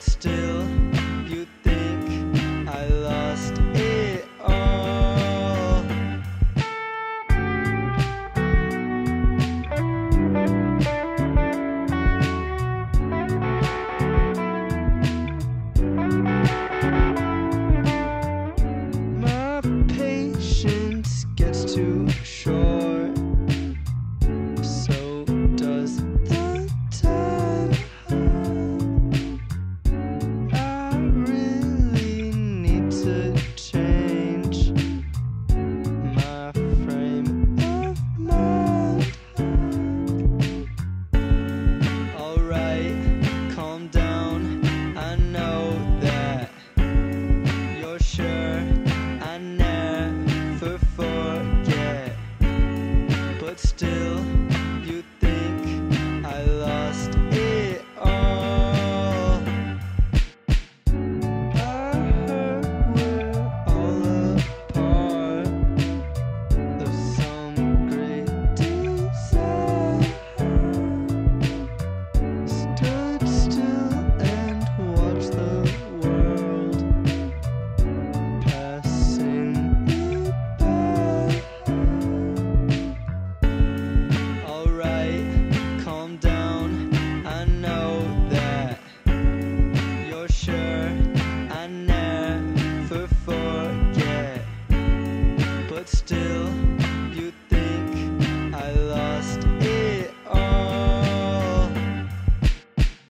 still. will.